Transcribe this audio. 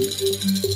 Música